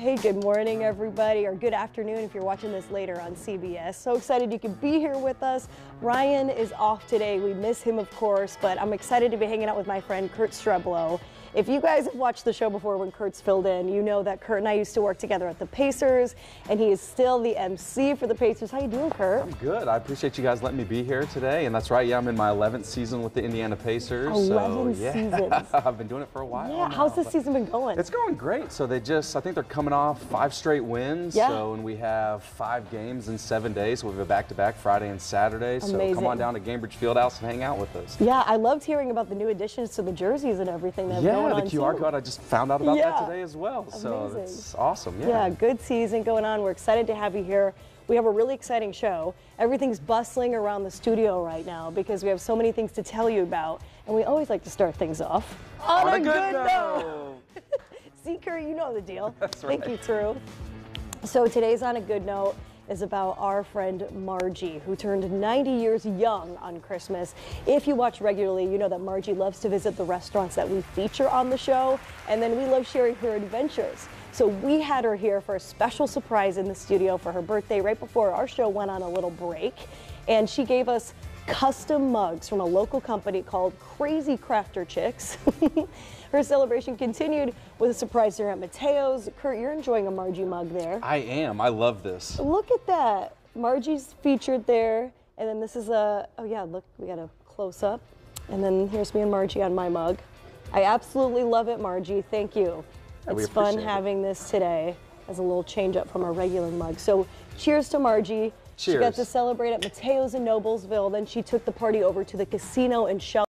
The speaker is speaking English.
Hey, good morning, everybody, or good afternoon if you're watching this later on CBS. So excited you could be here with us. Ryan is off today. We miss him, of course, but I'm excited to be hanging out with my friend Kurt Streblow. If you guys have watched the show before when Kurt's filled in, you know that Kurt and I used to work together at the Pacers, and he is still the MC for the Pacers. How you doing, Kurt? I'm good. I appreciate you guys letting me be here today. And that's right, yeah, I'm in my 11th season with the Indiana Pacers. 11 so, yeah, seasons. I've been doing it for a while. Yeah, now, how's this season been going? It's going great. So they just, I think they're coming off five straight wins. Yeah. So, and we have five games in seven days. So we have a back-to-back Friday and Saturday. So come on down to Gainbridge Fieldhouse and hang out with us. yeah, I loved hearing about the new additions to the jerseys and everything that's Yeah, going the on QR too. code. I just found out about Yeah. that today as well. So it's awesome. Yeah. Yeah, good season going on. We're excited to have you here. We have a really exciting show. Everything's bustling around the studio right now because we have so many things to tell you about. And we always like to start things off oh on, On a a good, good note. Note. See, Kurt, you know the deal. That's Think right. you through. So today's on a good note is about our friend Margie, who turned 90 years young on Christmas. If you watch regularly, you know that Margie loves to visit the restaurants that we feature on the show, and then we love sharing her adventures. So we had her here for a special surprise in the studio for her birthday right before our show went on a little break. And she gave us custom mugs from a local company called Crazy Crafter Chicks. Her celebration continued with a surprise here at Matteo's. Kurt, you're enjoying a Margie mug there. I am. I love this. Look at that. Margie's featured there. And then this is a, oh yeah, look, we got a close up. And then here's me and Margie on my mug. I absolutely love it, Margie. Thank you. It's fun appreciate it. having this today as a little change up from our regular mug. So cheers to Margie. She got to celebrate at Matteo's in Noblesville. Then she took the party over to the casino and Shell.